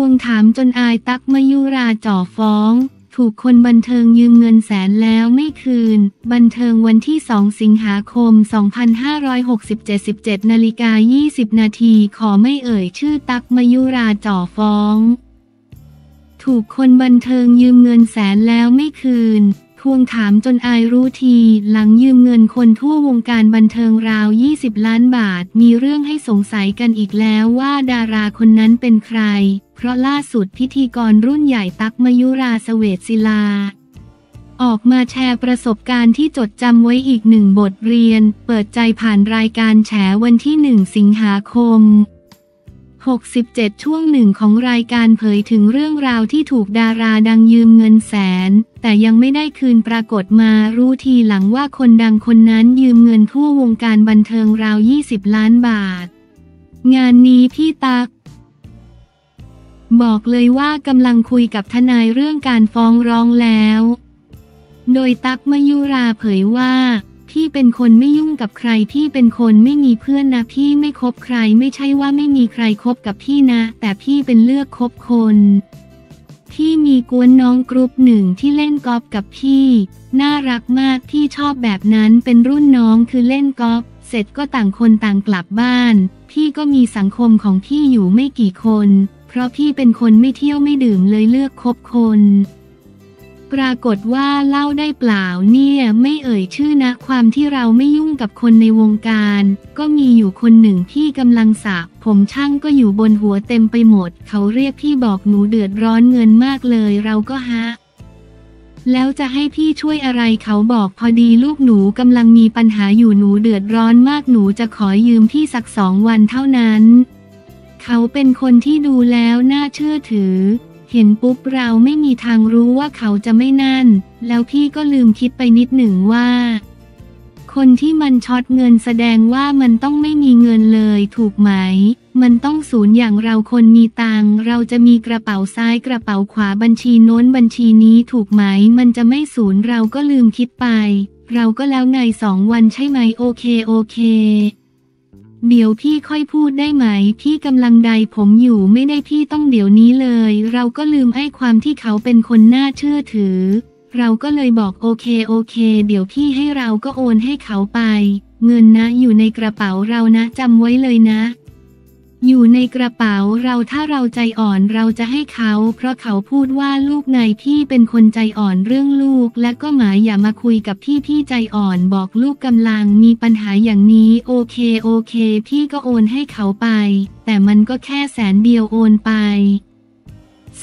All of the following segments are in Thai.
วงถามจนอายตักมยุราจ่อฟ้อง ถูกคนบันเทิงยืมเงินแสนแล้วไม่คืน บันเทิงวันที่ 2 สิงหาคม 2567 17นาฬิกา 20 นาทีขอไม่เอ่ยชื่อตักมยุราจ่อฟ้อง ถูกคนบันเทิงยืมเงินแสนแล้วไม่คืน ทวงถามจนอายรู้ที หลังยืมเงินคนทั่ววงการบันเทิงราว 20 ล้านบาท มีเรื่องให้สงสัยกันอีกแล้วว่าดาราคนนั้นเป็นใคร เพราะล่าสุดพิธีกรรุ่นใหญ่ตักมยุราสเวตศิลา ออกมาแชร์ประสบการณ์ที่จดจำไว้อีกหนึ่งบทเรียน เปิดใจผ่านรายการแฉวันที่หนึ่งสิงหาคม 67 ช่วงหนึ่งของรายการเผยถึงเรื่องราวที่ถูกดาราดังยืมเงินแสน แต่ยังไม่ได้คืนปรากฏมารู้ทีหลังว่าคนดังคนนั้นยืมเงินทั่ววงการบันเทิงราว 20 ล้านบาท งานนี้พี่ตัก บอกเลยว่ากำลังคุยกับทนายเรื่องการฟ้องร้องแล้ว โดยตักมยุราเผยว่า พี่เป็นคนไม่ยุ่งกับใคร พี่เป็นคนไม่มีเพื่อนนะ พี่ไม่คบใคร ไม่ใช่ว่าไม่มีใครคบกับพี่นะ แต่พี่เป็นเลือกคบคน พี่มีกวนน้องกรุ๊ปหนึ่งที่เล่นกอล์ฟกับพี่ น่ารักมากพี่ชอบแบบนั้นเป็นรุ่นน้องคือเล่นกอล์ฟเสร็จก็ต่างคนต่างกลับบ้าน พี่ก็มีสังคมของพี่อยู่ไม่กี่คน เพราะพี่เป็นคนไม่เที่ยวไม่ดื่มเลยเลือกคบคน ปรากฏว่าเล่าได้เปล่าเนี่ยไม่เอ่ยชื่อนะ ความที่เราไม่ยุ่งกับคนในวงการ ก็มีอยู่คนหนึ่งพี่กำลังสระผมช่างก็อยู่บนหัวเต็มไปหมด เขาเรียกพี่บอกหนูเดือดร้อนเงินมากเลยเราก็ฮะ แล้วจะให้พี่ช่วยอะไรเขาบอกพอดีลูกหนูกำลังมีปัญหาอยู่หนูเดือดร้อนมากหนูจะขอยืมพี่สักสองวันเท่านั้น เขาเป็นคนที่ดูแล้วน่าเชื่อถือ เห็นปุ๊บเราไม่มีทางรู้ว่าเขาจะไม่นั่น แล้วพี่ก็ลืมคิดไปนิดหนึ่งว่า คนที่มันช็อตเงินแสดงว่ามันต้องไม่มีเงินเลยถูกไหม มันต้องศูนย์อย่างเราคนมีตังเราจะมีกระเป๋าซ้ายกระเป๋าขวาบัญชีโน้นบัญชีนี้ถูกไหม มันจะไม่ศูนย์เราก็ลืมคิดไป เราก็แล้วไงสองวันใช่ไหมโอเคโอเค เดี๋ยวพี่ค่อยพูดได้ไหม พี่กำลังใดผมอยู่ไม่ได้พี่ต้องเดี๋ยวนี้เลย เราก็ลืมไอ้ความที่เขาเป็นคนน่าเชื่อถือ เราก็เลยบอกโอเคโอเค เดี๋ยวพี่ให้เราก็โอนให้เขาไป เงินนะอยู่ในกระเป๋าเรานะจำไว้เลยนะ อยู่ในกระเป๋าเราถ้าเราใจอ่อนเราจะให้เขา เพราะเขาพูดว่าลูกนายพี่เป็นคนใจอ่อนเรื่องลูก และก็หมายอย่ามาคุยกับพี่พี่ใจอ่อนบอกลูกกำลังมีปัญหาอย่างนี้ โอเคโอเค พี่ก็โอนให้เขาไป แต่มันก็แค่แสนเดียวโอนไป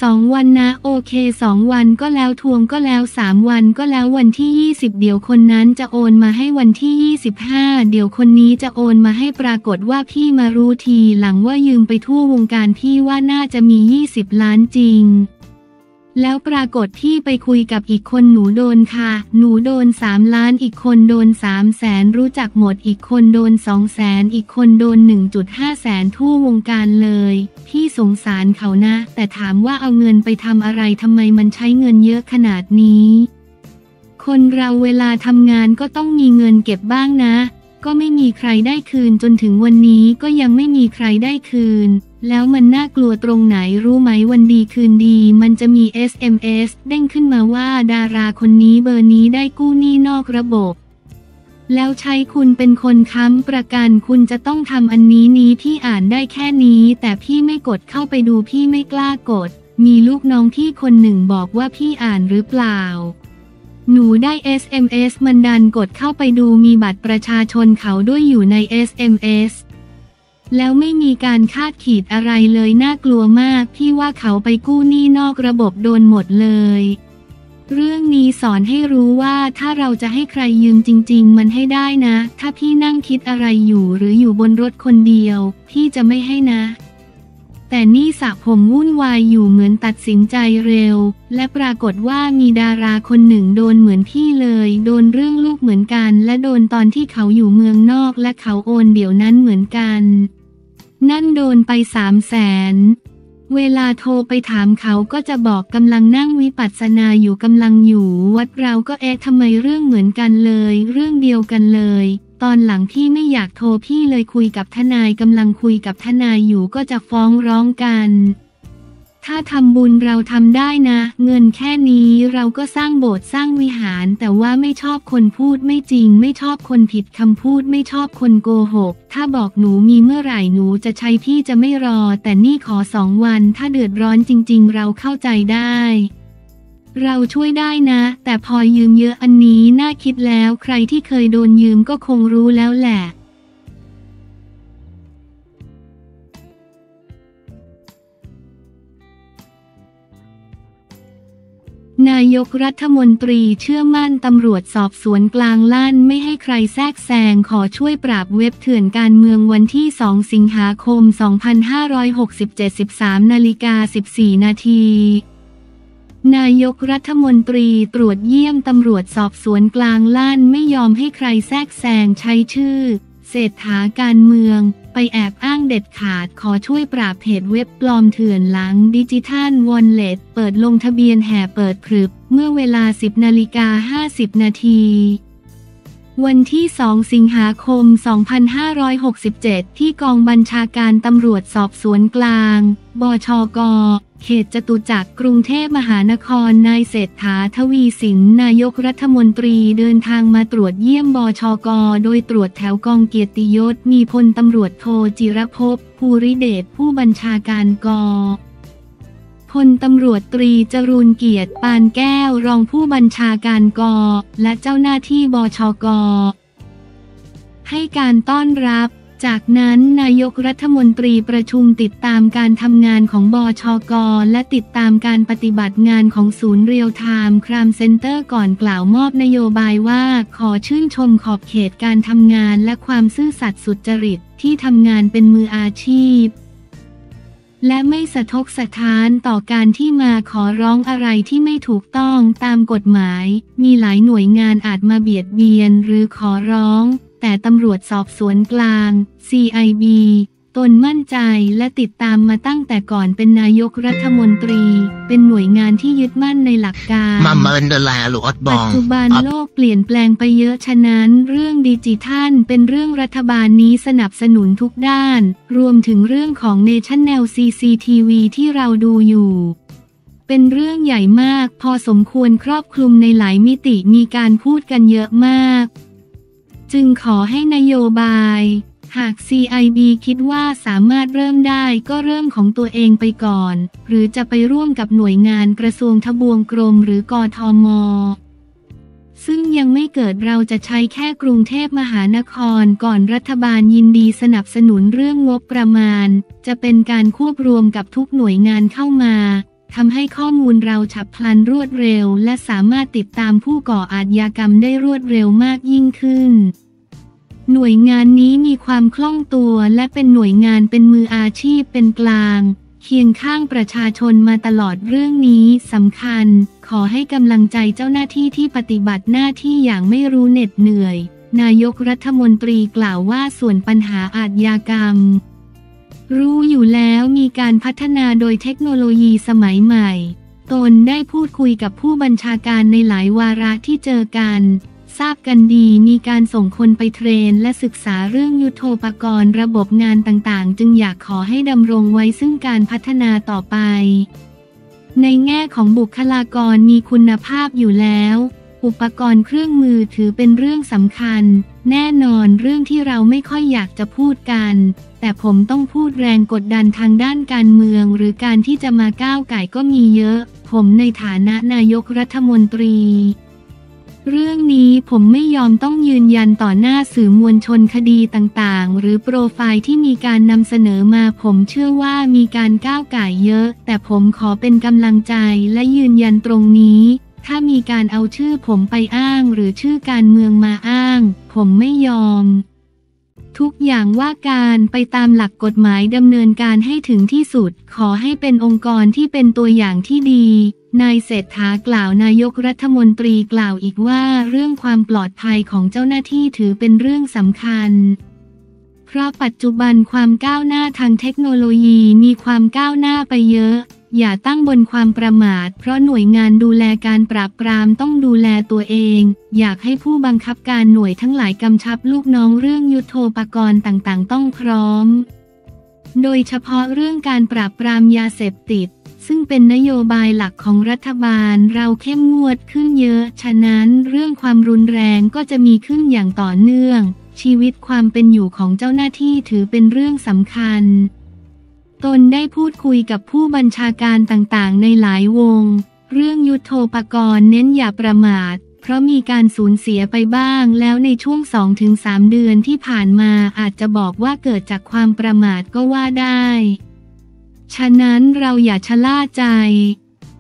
สองวันนะโอเคสองวันก็แล้วทวงก็แล้วสามวันก็แล้ววันที่ 20 เดี๋ยวคนนั้นจะโอนมาให้วันที่ 25 เดี๋ยวคนนี้จะโอนมาให้ปรากฏว่าพี่มารู้ทีหลังว่ายืมไปทั่ววงการพี่ว่าน่าจะมี 20 ล้านจริง แล้วปรากฏที่ไปคุยกับอีกคนหนูโดนค่ะ หนูโดน3ล้านอีกคนโดน3แสนรู้จักหมดอีกคนโดน2แสนอีกคนโดน 1.5 แสนทั่ววงการเลย พี่สงสารเขานะ แต่ถามว่าเอาเงินไปทำอะไรทำไมมันใช้เงินเยอะขนาดนี้ คนเราเวลาทำงานก็ต้องมีเงินเก็บบ้างนะ ก็ไม่มีใครได้คืนจนถึงวันนี้ก็ยังไม่มีใครได้คืน แล้วมันน่ากลัวตรงไหนรู้ไหมวันดีคืนดี มันจะมี SMS เด้งขึ้นมาว่าดาราคนนี้เบอร์นี้ได้กู้หนี้นอกระบบ แล้วใช้คุณเป็นคนค้ำประกันคุณจะต้องทำอันนี้นี้พี่อ่านได้แค่นี้ แต่พี่ไม่กดเข้าไปดูพี่ไม่กล้ากด มีลูกน้องที่คนหนึ่งบอกว่าพี่อ่านหรือเปล่า หนูได้ SMS มันดันกดเข้าไปดูมีบัตรประชาชนเขาด้วยอยู่ใน SMS แล้วไม่มีการคาดขีดอะไรเลยน่ากลัวมากพี่ว่าเขาไปกู้หนี้นอกระบบโดนหมดเลย เรื่องนี้สอนให้รู้ว่าถ้าเราจะให้ใครยืมจริง ๆ มันให้ได้นะ ถ้าพี่นั่งคิดอะไรอยู่หรืออยู่บนรถคนเดียว พี่จะไม่ให้นะ แต่นี่สระผมวุ่นวายอยู่เหมือนตัดสินใจเร็ว และปรากฏว่ามีดาราคนหนึ่งโดนเหมือนพี่เลย โดนเรื่องลูกเหมือนกัน และโดนตอนที่เขาอยู่เมืองนอกและเขาโอนเดี๋ยวนั้นเหมือนกัน นั่นโดนไปสามแสนเวลาโทรไปถามเขาก็จะบอกกำลังนั่งวิปัสสนาอยู่กำลังอยู่ วัดเราก็เอ๊ะทำไมเรื่องเหมือนกันเลย เรื่องเดียวกันเลย ตอนหลังพี่ไม่อยากโทรพี่เลยคุยกับทนายกำลังคุยกับทนายอยู่ก็จะฟ้องร้องกัน ถ้าทำบุญเราทำได้นะ เงินแค่นี้เราก็สร้างโบสถ์สร้างวิหาร แต่ว่าไม่ชอบคนพูดไม่จริง ไม่ชอบคนผิดคำพูดไม่ชอบคนโกหก ถ้าบอกหนูมีเมื่อไหร่หนูจะใช้พี่จะไม่รอ แต่นี่ขอสองวันถ้าเดือดร้อนจริง ๆ เราเข้าใจได้ เราช่วยได้นะ แต่พอยืมเยอะอันนี้น่าคิดแล้วใครที่เคยโดนยืมก็คงรู้แล้วแหละนายกรัฐมนตรีเชื่อมั่นตำรวจสอบสวนกลางลั่นไม่ให้ใครแทรกแซงขอช่วยปราบเว็บเถื่อนการเมืองวันที่ 2 สิงหาคม 2567 13นาฬิกา14 นาที นายกรัฐมนตรีตรวจเยี่ยมตำรวจสอบสวนกลางล่านไม่ยอมให้ใครแทรกแซงใช้ชื่อ เศรษฐาการเมือง ไปแอบอ้างเด็ดขาดขอช่วยปราบเพจเว็บปลอมเถื่อนหลังดิจิทัลวอลเล็ตเปิดลงทะเบียนแห่เปิดพรึบ เมื่อเวลา 10นาฬิกา50 นาที วันที่ 2 สิงหาคม 2567 ที่กองบัญชาการตำรวจสอบสวนกลาง บชก เขตจตุจักรกรุงเทพมหานคร นายเศรษฐาทวีสินนายกรัฐมนตรีเดินทางมาตรวจเยี่ยมบชก โดยตรวจแถวกองเกียรติยศ มีพลตำรวจโทจิรภพภูริเดชผู้บัญชาการก พลตำรวจตรีจรูนเกียรติปานแก้วรองผู้บัญชาการกและเจ้าหน้าที่บชก ให้การต้อนรับ จากนั้นนายกรัฐมนตรีประชุมติดตามการทำงานของบอชก และติดตามการปฏิบัติงานของศูนย์ Real Time Crime Center ก่อนกล่าวมอบนโยบายว่าขอชื่นชมขอบเขตการทำงานและความซื่อสัตย์สุจริตที่ทำงานเป็นมืออาชีพ และไม่สะทกสะท้านต่อการที่มาขอร้องอะไรที่ไม่ถูกต้องตามกฎหมาย มีหลายหน่วยงานอาจมาเบียดเบียนหรือขอร้อง แต่ตำรวจสอบสวนกลาง CIB ตนมั่นใจและติดตามมาตั้งแต่ก่อนเป็นนายกรัฐมนตรี เป็นหน่วยงานที่ยึดมั่นในหลักการมาเมินเดลาหรืออดบองปัจจุบันโลกเปลี่ยนแปลงไปเยอะฉะนั้น เรื่องดิจิทัลเป็นเรื่องรัฐบาลนี้สนับสนุนทุกด้าน รวมถึงเรื่องของ National CCTV ที่เราดูอยู่เป็นเรื่องใหญ่มาก พอสมควรครอบคลุมในหลายมิติมีการพูดกันเยอะมาก จึงขอให้นโยบาย หาก CIB คิดว่าสามารถเริ่มได้ก็เริ่มของตัวเองไปก่อน หรือจะไปร่วมกับหน่วยงานกระทรวงทบวงกรมหรือกอทอมอซึ่งยังไม่เกิดเราจะใช้แค่กรุงเทพมหานครก่อนรัฐบาลยินดีสนับสนุนเรื่องงบประมาณ จะเป็นการควบรวมกับทุกหน่วยงานเข้ามาทำให้ข้อมูลเราฉับพลันรวดเร็ว และสามารถติดตามผู้ก่ออาชญากรรมได้รวดเร็วมากยิ่งขึ้น หน่วยงานนี้มีความคล่องตัวและเป็นหน่วยงานเป็นมืออาชีพเป็นกลาง เคียงข้างประชาชนมาตลอดเรื่องนี้สำคัญ ขอให้กำลังใจเจ้าหน้าที่ที่ปฏิบัติหน้าที่อย่างไม่รู้เหน็ดเหนื่อย นายกรัฐมนตรีกล่าวว่าส่วนปัญหาอาชญากรรม รู้อยู่แล้วมีการพัฒนาโดยเทคโนโลยีสมัยใหม่ ตนได้พูดคุยกับผู้บัญชาการในหลายวาระที่เจอกัน ทราบกันดีมีการส่งคนไปเทรน และศึกษาเรื่องยุทโธปกรณ์ระบบงานต่างๆ จึงอยากขอให้ดำรงไว้ซึ่งการพัฒนาต่อไป ในแง่ของบุคลากรมีคุณภาพอยู่แล้ว อุปกรณ์เครื่องมือถือเป็นเรื่องสำคัญ แน่นอนเรื่องที่เราไม่ค่อยอยากจะพูดกัน แต่ผมต้องพูดแรงกดดันทางด้านการเมือง หรือการที่จะมาก้าวไก่ก็มีเยอะ ผมในฐานะนายกรัฐมนตรี เรื่องนี้ผมไม่ยอมต้องยืนยันต่อหน้าสื่อมวลชนคดีต่างๆ หรือโปรไฟล์ที่มีการนำเสนอมาผมเชื่อว่ามีการก้าวไก่เยอะ แต่ผมขอเป็นกำลังใจและยืนยันตรงนี้ ถ้ามีการเอาชื่อผมไปอ้างหรือชื่อการเมืองมาอ้าง ผมไม่ยอม ทุกอย่างว่าการไปตามหลักกฎหมายดำเนินการให้ถึงที่สุด ขอให้เป็นองค์กรที่เป็นตัวอย่างที่ดี นายเศรษฐากล่าวนายกรัฐมนตรีกล่าวอีกว่าเรื่องความปลอดภัยของเจ้าหน้าที่ถือเป็นเรื่องสำคัญ เพราะปัจจุบันความก้าวหน้าทางเทคโนโลยีมีความก้าวหน้าไปเยอะ อย่าตั้งบนความประมาท เพราะหน่วยงานดูแลการปราบปรามต้องดูแลตัวเอง อยากให้ผู้บังคับการหน่วยทั้งหลายกำชับลูกน้องเรื่องยุโทโธปกรณ์ต่างๆ ต้องพร้อม โดยเฉพาะเรื่องการปราบปรามยาเสพติด ซึ่งเป็นนโยบายหลักของรัฐบาลเราเข้มงวดขึ้นเยอะ ฉะนั้นเรื่องความรุนแรงก็จะมีขึ้นอย่างต่อเนื่อง ชีวิตความเป็นอยู่ของเจ้าหน้าที่ถือเป็นเรื่องสำคัญ ตนได้พูดคุยกับผู้บัญชาการต่างๆ ในหลายวง เรื่องยุทโธปกรณ์เน้นอย่าประมาท เพราะมีการสูญเสียไปบ้าง แล้วในช่วง 2-3 เดือนที่ผ่านมาอาจจะบอกว่าเกิดจากความประมาทก็ว่าได้ ฉะนั้นเราอย่าชะล่าใจ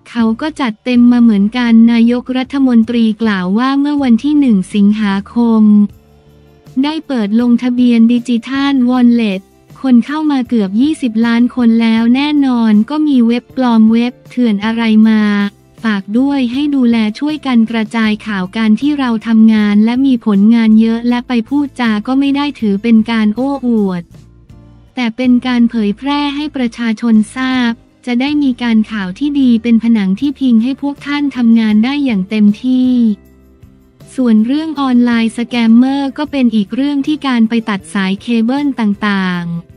เขาก็จัดเต็มมาเหมือนกันนายกรัฐมนตรีกล่าวว่าเมื่อวันที่หนึ่งสิงหาคม ได้เปิดลงทะเบียนดิจิทัลวอลเล็ต คนเข้ามาเกือบ 20 ล้านคนแล้วแน่นอนก็มีเว็บปลอมเว็บเถื่อนอะไรมา ฝากด้วยให้ดูแลช่วยกันกระจายข่าวการที่เราทำงานและมีผลงานเยอะและไปพูดจาก็ไม่ได้ถือเป็นการโอ้อวด แต่เป็นการเผยแพร่ให้ประชาชนทราบ จะได้มีการข่าวที่ดีเป็นผนังที่พิงให้พวกท่านทำงานได้อย่างเต็มที่ส่วนเรื่องออนไลน์ scammer ก็เป็นอีกเรื่องที่การไปตัดสายเคเบิลต่างๆ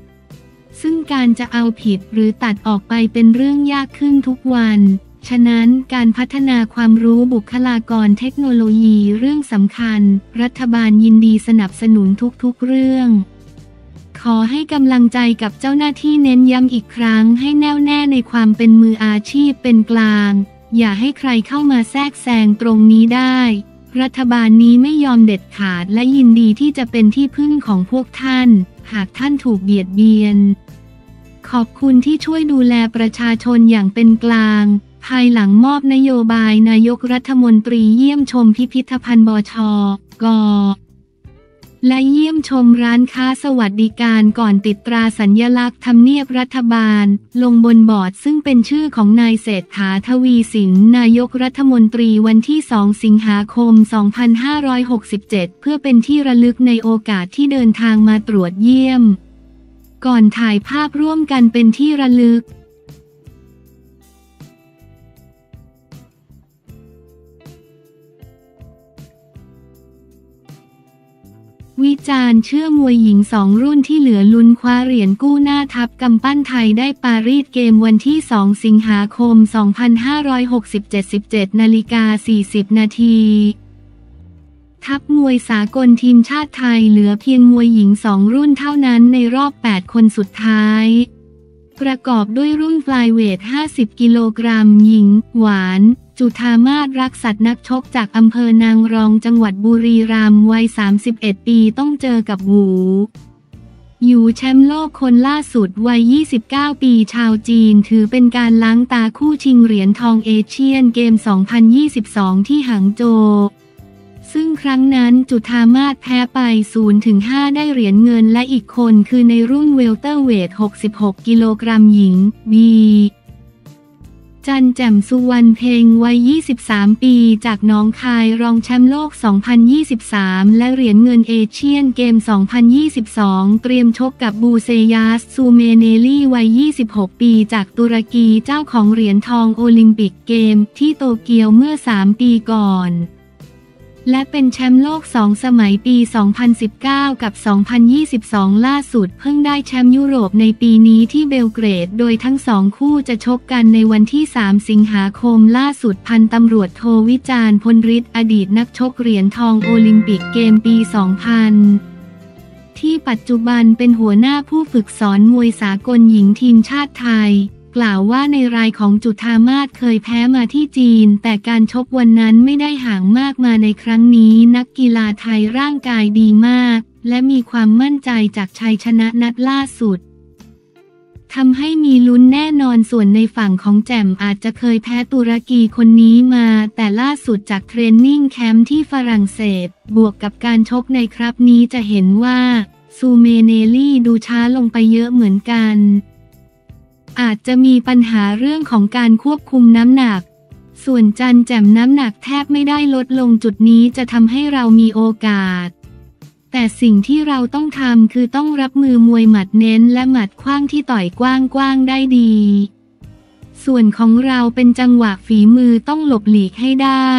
ซึ่งการจะเอาผิดหรือตัดออกไปเป็นเรื่องยากขึ้นทุกวัน ฉะนั้นการพัฒนาความรู้บุคลากรเทคโนโลยีเรื่องสำคัญ รัฐบาลยินดีสนับสนุนทุกๆเรื่องขอให้กำลังใจกับเจ้าหน้าที่เน้นย้ำอีกครั้งให้แน่วแน่ในความเป็นมืออาชีพเป็นกลาง อย่าให้ใครเข้ามาแทรกแซงตรงนี้ได้ รัฐบาลนี้ไม่ยอมเด็ดขาดและยินดีที่จะเป็นที่พึ่งของพวกท่าน หากท่านถูกเบียดเบียน ขอบคุณที่ช่วยดูแลประชาชนอย่างเป็นกลาง ภายหลังมอบนโยบายนายกรัฐมนตรีเยี่ยมชมพิพิธภัณฑ์บชกและเยี่ยมชมร้านค้าสวัสดิการก่อนติดตราสัญญลักษณ์ทำเนียบรัฐบาล ลงบนบอร์ดซึ่งเป็นชื่อของนายเศรษฐาทวีสินนายกรัฐมนตรีวันที่ 2 สิงหาคม 2567 เพื่อเป็นที่ระลึกในโอกาสที่เดินทางมาตรวจเยี่ยม ก่อนถ่ายภาพร่วมกันเป็นที่ระลึกวิจารณ์เชื่อมวยหญิงสองรุ่นที่เหลือลุ้นคว้าเหรียญกู้หน้าทัพกำปั้นไทยได้ปารีสเกมวันที่ 2 สิงหาคม 2567 17นาฬิกา40 นาที ทัพมวยสากลทีมชาติไทยเหลือเพียงมวยหญิงสองรุ่นเท่านั้นในรอบ 8 คนสุดท้าย ประกอบด้วยรุ่นฟลายเวท 50 กิโลกรัมหญิง หวาน จุธามาศรักสัตว์นักชกจากอำเภอนางรองจังหวัดบุรีรัมย์วัย 31 ปีต้องเจอกับหูอยู่แชมป์โลกคนล่าสุดวัย 29 ปีชาวจีน ถือเป็นการล้างตาคู่ชิงเหรียญทองเอเชียนเกม 2022 ที่หางโจว ซึ่งครั้งนั้นจุธามาศแพ้ไป 0-5 ได้เหรียญเงินและอีกคนคือในรุ่นเวลเตอร์เวท 66 กิโลกรัมหญิง บีจันทร์แจ่มสุวรรณเพ็งวัย 23 ปี จากหนองคายรองแชมป์โลก 2023 และเหรียญเงินเอเชียนเกม 2022 เตรียมชกกับบูเซนาซซูร์เมเนลีวัย 26 ปีจากตุรกีเจ้าของเหรียญทองโอลิมปิกเกมที่โตเกียวเมื่อ 3 ปีก่อน และเป็นแชมป์โลก 2 สมัยปี 2019 กับ 2022 ล่าสุดเพิ่งได้แชมป์ยุโรปในปีนี้ที่เบลเกรด โดยทั้งสองคู่จะชกกันในวันที่ 3 สิงหาคมล่าสุดพันตำรวจโทวิจารณ์พลฤทธิ์อดีตนักชกเหรียญทองโอลิมปิกเกมปี 2000ที่ปัจจุบันเป็นหัวหน้าผู้ฝึกสอนมวยสากลหญิงทีมชาติไทย กล่าวว่าในรายของจุธามาศเคยแพ้มาที่จีน แต่การชกวันนั้นไม่ได้ห่างมากมาในครั้งนี้ นักกีฬาไทยร่างกายดีมาก และมีความมั่นใจจากชัยชนะนัดล่าสุดทำให้มีลุ้นแน่นอนส่วนในฝั่งของแจ่มอาจจะเคยแพ้ตุรกีคนนี้มา แต่ล่าสุดจากเทรนนิ่งแคมป์ที่ฝรั่งเศส บวกกับการชกในครับนี้จะเห็นว่า ซูเมเนลี่ดูช้าลงไปเยอะเหมือนกัน อาจจะมีปัญหาเรื่องของการควบคุมน้ำหนัก ส่วนจันแจ่มน้ำหนักแทบไม่ได้ลดลงจุดนี้จะทำให้เรามีโอกาส แต่สิ่งที่เราต้องทำคือต้องรับมือมวยหมัดเน้นและหมัดคว้างที่ต่อยกว้างๆได้ดี ส่วนของเราเป็นจังหวะฝีมือต้องหลบหลีกให้ได้